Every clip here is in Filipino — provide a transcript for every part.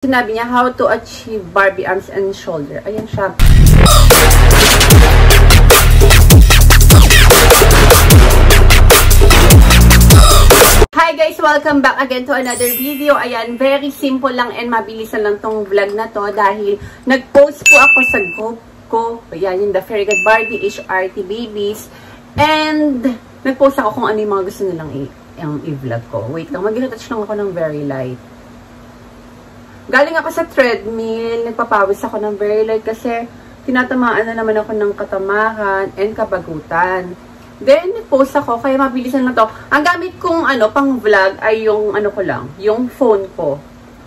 Sinabi niya, how to achieve Barbie arms and shoulder. Ayan siya. Hi guys! Welcome back again to another video. Ayan, very simple lang and mabilisan lang tong vlog na to dahil nag-post po ako sa group ko. Ayan, yung The Fairy God Barbie HRT Babies. And nag-post ako kung ano yung mga gusto nilang i-vlog ko. Wait lang, mag-retouch lang ako ng very light. Galing ako sa treadmill, nagpapawis ako ng very light kasi tinatamaan na naman ako ng katamaran and kabagutan. Then, post ako, kaya mabilisan lang to. Ang gamit kong ano, pang vlog ay yung ano ko lang, yung phone ko.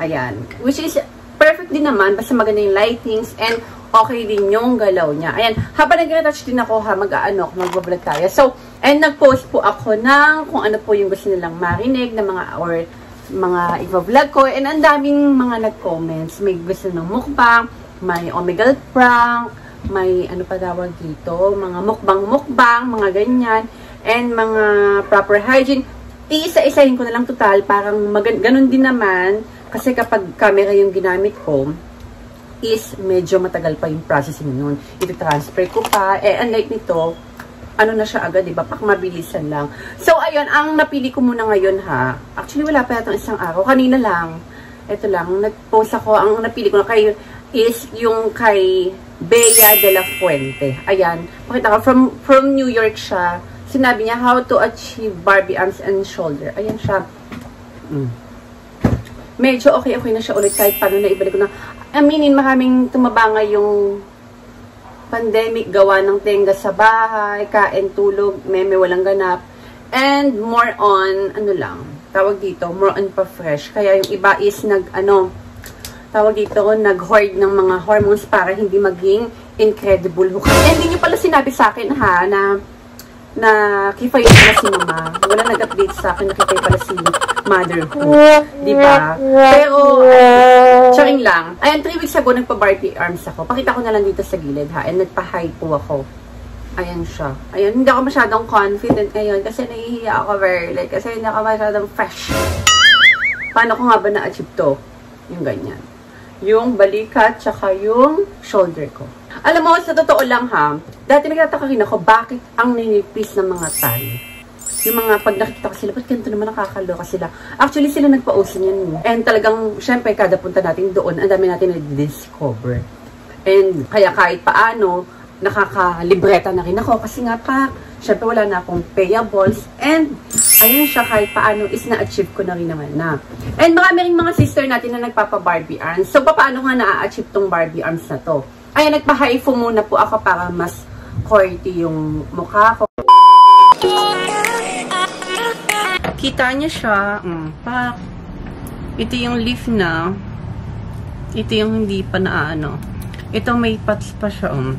Ayan. Which is, perfect din naman, basta maganda yung lightings and okay din yung galaw niya. Ayan, habang nag-retouch din ako ha, mag-ano, mag-vlog tayo. So, and nag-post po ako ng kung ano po yung gusto nilang marinig na mga, or mga i-vlog ko. And ang daming mga nag-comments. May gusto ng mukbang, may omegle prank, may ano pa tawag dito, mga mukbang-mukbang, mga ganyan, and mga proper hygiene. Iisa-isahin ko na lang total, parang ganun din naman, kasi kapag camera yung ginamit ko, is medyo matagal pa yung processing nun. Ito transfer ko pa, eh unlike nito, ano na siya agad, di ba? Pak mabilisan lang. So, ayun, ang napili ko muna ngayon ha. Actually, wala pa itong isang araw. Kanina lang. Ito lang, nag-post ako. Ang napili ko na kayo is yung kay Bea de la Fuente. Ayan. Pakita ko, from, from New York siya. Sinabi niya, how to achieve Barbie arms and shoulder. Ayan siya. Mm. Medyo okay-okay na siya ulit kahit paano na ibalik ko na. Aminin, maraming tumabanga yung pandemic, gawa ng tenga sa bahay, kain, tulog, meme, walang ganap. And more on, ano lang, tawag dito, more on pa-fresh. Kaya yung iba is nag, ano, tawag dito, nag-hoard ng mga hormones para hindi maging incredible hook. And hindi nyo pala sinabi sa akin ha, na na kifay pala si mama. Wala nag-update sa akin na kifay pala si motherhood. Di ba? Pero, charing lang. Ayan, 3 weeks ago, nagpa-Barbie arms ako. Pakita ko na lang dito sa gilid ha. And nagpa-high po ako. Ayan siya. Ayan, hindi ako masyadong confident ngayon kasi nahihiya ako very like kasi hindi ako masyadong fresh. Paano ko nga ba na-achieve to? Yung ganyan. Yung balikat, tsaka yung shoulder ko. Alam mo, sa totoo lang ha, dati nagtataka rin ako, bakit ang ninipis ng mga tayo? Yung mga pag nakikita ko sila, ba't ganito naman nakakaloka sila? Actually, sila nagpa-ocean yan. And talagang, syempre, kada punta natin doon, ang dami natin na-discover. And kaya kahit paano, nakakalibreta na rin ako. Kasi nga pa, syempre wala na akong payables. And, ayun siya, kahit paano is na-achieve ko na rin naman na. And marami rin mga sister natin na nagpapa-Barbie arms. So, paano nga na-achieve tong Barbie arms na to? Ayan, nagpa-haifu muna po ako para mas quality yung mukha ko. Kita niya siya. Mm, pak. Ito yung leaf na. Ito yung hindi pa na ano. Ito may pots pa siya. Um.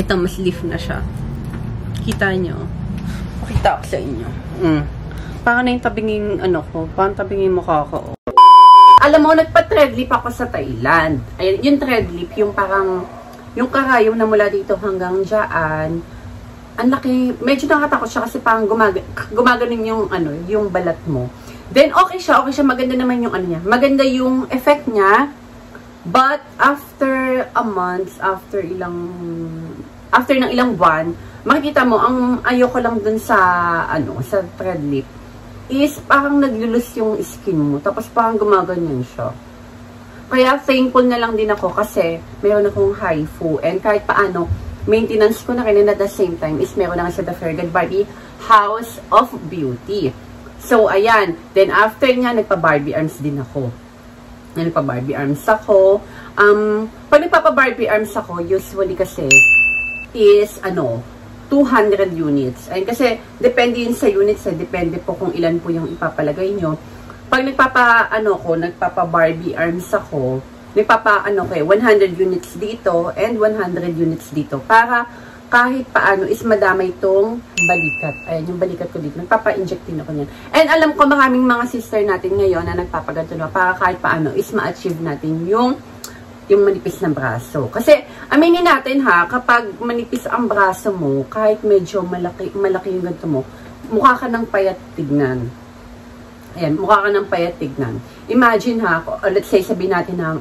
Ito mas leaf na siya. Kita niyo. Pakita ko sa inyo. Mm. Parang na yung tabingin ano ko. Parang tabingin mukha ko. Alam mo, nagpa-thread lip ako sa Thailand. Ayan, yung thread lip, yung parang, yung karayom na mula dito hanggang dyan, ang laki, medyo nakatakot siya kasi parang gumag gumaganin yung, ano, yung balat mo. Then, okay siya, okay siya, maganda naman yung ano niya. Maganda yung effect niya, but after a month, after ilang, after ng ilang buwan, makikita mo, ang ayoko lang dun sa, ano, sa thread lip, is parang naglulus yung skin mo. Tapos parang gumaganyan siya. Kaya thankful na lang din ako kasi meron akong haifu. And kahit paano, maintenance ko na rin at the same time is meron na kasi The Fergan Barbie House of Beauty. So, ayan. Then, after niya, nagpa-Barbie arms din ako. Nagpa-Barbie arms ako. Um, pag nagpapa-Barbie arms ako, usually kasi is, ano, 200 units. Ayun, kasi depende yun sa units, eh. depende po kung ilan po yung ipapalagay nyo. Pag nagpapa, ano ko, nagpapa Barbie arms ako, nagpapa, ano ko 100 units dito and 100 units dito. Para kahit paano is madamay itong balikat. Ayan, yung balikat ko dito. Nagpapa-inject din ako niyan. And alam ko maraming mga sister natin ngayon na nagpapaganto na para kahit paano is ma-achieve natin yung yung manipis na braso. Kasi, aminin natin ha, kapag manipis ang braso mo, kahit medyo malaki, malaki yung ganito mo, mukha ka ng payat tignan. Ayan, mukha ka ng payat tignan. Imagine ha, uh, let's say sabihin natin na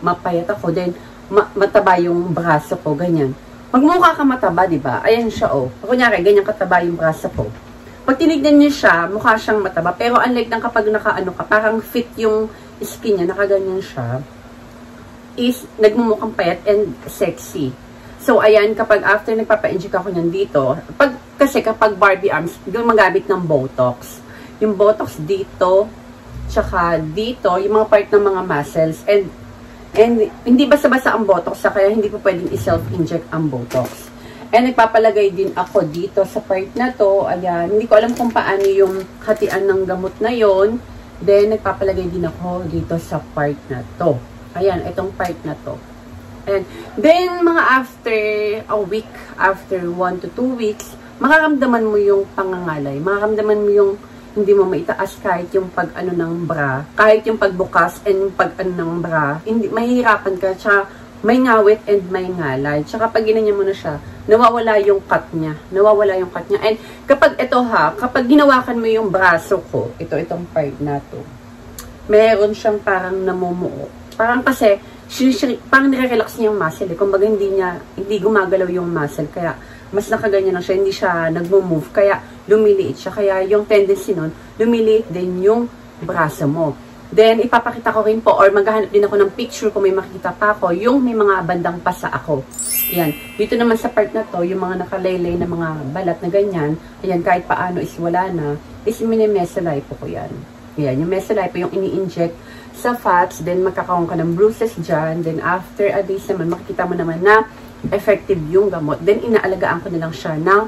mapayat ako, then ma mataba yung braso ko, ganyan. Magmukha ka mataba, di ba? Ayan siya, oh. Kunyari, ganyan kataba yung braso ko. Pag tinignan niyo siya, mukha siyang mataba. Pero unlike ng kapag nakaano ka, parang fit yung skin niya, nakaganyan siya, is nagmumukhang payat and sexy. So, ayan, kapag after nagpapa-inject ako niyan dito, pag, kasi kapag Barbie arms, gumagamit ng Botox. Yung Botox dito, tsaka dito, yung mga part ng mga muscles, and And hindi basta-basta ang Botox, kaya hindi po pwedeng i-self-inject ang Botox. And nagpapalagay din ako dito sa part na to. Ayan, hindi ko alam kung paano yung hatian ng gamot na yon Then, nagpapalagay din ako dito sa part na to. Ayan, itong part na to. And then, mga after a week, after 1 to 2 weeks, makaramdaman mo yung pangangalay. Makaramdaman mo yung hindi mo maitaas kahit yung pag ano ng bra, kahit yung pagbukas and pag ano ng bra, hindi, mahihirapan ka, tsaka may ngawit and may ngalay. Tsaka pag ginanya mo na siya, nawawala yung cut niya. Nawawala yung cut niya. And kapag ito ha, kapag ginawakan mo yung braso ko, ito, itong part na to, meron siyang parang namumuo. Parang kasi, parang nire-relax niya yung muscle. Eh. Kumbaga hindi niya, hindi gumagalaw yung muscle. Kaya, mas nakaganyan lang siya, hindi siya nagmo-move, kaya lumiliit siya. Kaya yung tendency nun, lumiliit din yung braso mo. Then, ipapakita ko rin po, or maghahanap din ako ng picture kung may makikita pa ako, yung may mga bandang pasa ako. Yan. Dito naman sa part na to, yung mga nakalaylay na mga balat na ganyan, ayan, kahit paano is wala na, is minimesalay po ko yan. Yan, yung mesalay yung ini-inject sa fats, then magkakaroon ka ng bruises dyan, then after a day naman, makikita mo naman na effective yung gamot. Then, inaalagaan ko na lang siya ng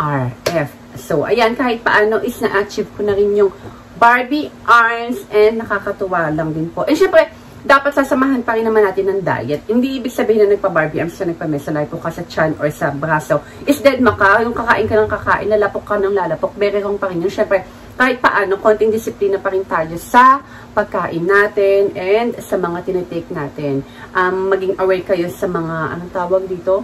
RF. So, ayan, kahit paano is na-achieve ko na rin yung Barbie arms and nakakatuwa lang din po. And syempre, dapat sasamahan pa rin naman natin ng diet. Hindi ibig sabihin na nagpa-Barbie arms ka, nagpa-mesalay ko ka sa chan or sa braso. Is dead maka, yung kakain ka ng kakain, lalapok ka ng lalapok, bererong pa rin yun. Syempre, kahit paano, konting disiplina pa rin tayo sa pagkain natin and sa mga tinitake natin. Um, maging aware kayo sa mga, anong tawag dito?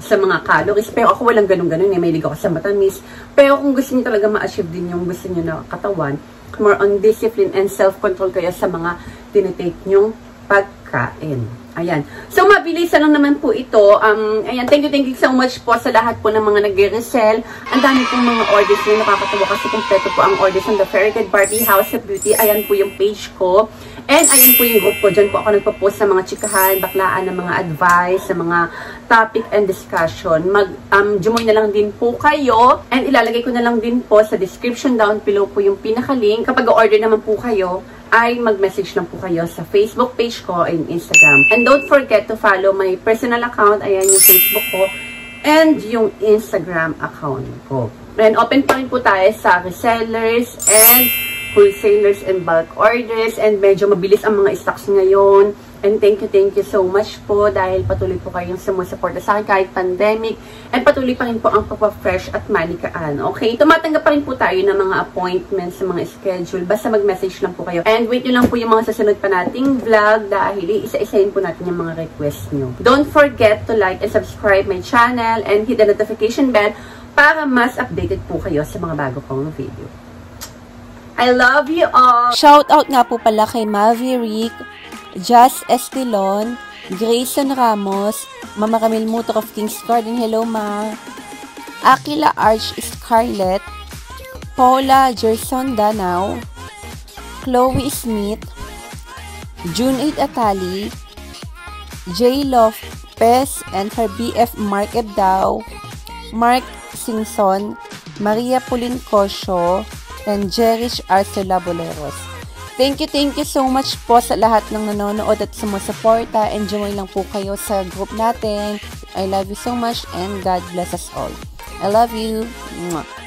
sa mga calories. Pero ako walang ganun-ganun eh. May ligaw ako sa matamis. Pero kung gusto niyo talaga ma-achieve din yung gusto niyo na katawan, more on discipline and self-control kayo sa mga tinitake nyong pagkain. Ayan. So, mabilis lang naman po ito. Um, ayan, thank you, thank you so much po sa lahat po ng mga nagre-resell. Ang dami pong mga orders na nakakatawa kasi kompleto po ang orders ng The Good Barbie House of Beauty. Ayan po yung page ko. And ayan po yung group ko. Diyan po ako nagpo-post sa mga chikahan, baklaan, ng mga advice, sa mga topic and discussion. Mag, um, join na lang din po kayo. And ilalagay ko na lang din po sa description down below po yung pinaka-link. Kapag order naman po kayo, ay mag-message lang po kayo sa Facebook page ko and Instagram. And don't forget to follow my personal account. Ayan yung Facebook ko and yung Instagram account ko. And open pa rin po tayo sa resellers and wholesalers and bulk orders and medyo mabilis ang mga stocks ngayon. And thank you, thank you so much po dahil patuloy po kayong sumusuporta sa akin kahit pandemic. And patuloy pa rin po ang pagpa-fresh at manikaan. Okay? Tumatanggap pa rin po tayo ng mga appointments, sa mga schedule. Basta mag-message lang po kayo. And wait nyo lang po yung mga sasunod pa nating vlog dahil isa-isahin po natin yung mga request nyo. Don't forget to like and subscribe my channel and hit the notification bell para mas updated po kayo sa mga bago kong video. I love you all! Shout out nga po pala kay Mavi Rick, Jazz Estilon, Grayson Ramos, Mama Camille Mutok of King's Garden, hello ma. Aquila Arch Scarlett, Paula Gerson Danao, Chloe Smith, June 8 Atali, J. Lopez and her BF Mark Ebdao, Mark Singson, Maria Pulin Cosio, and Jerish Arcela Boleros. Thank you, thank you so much po sa lahat ng nanonood at sumusuporta. Enjoy lang po kayo sa group natin. I love you so much and God bless us all. I love you. Mwah.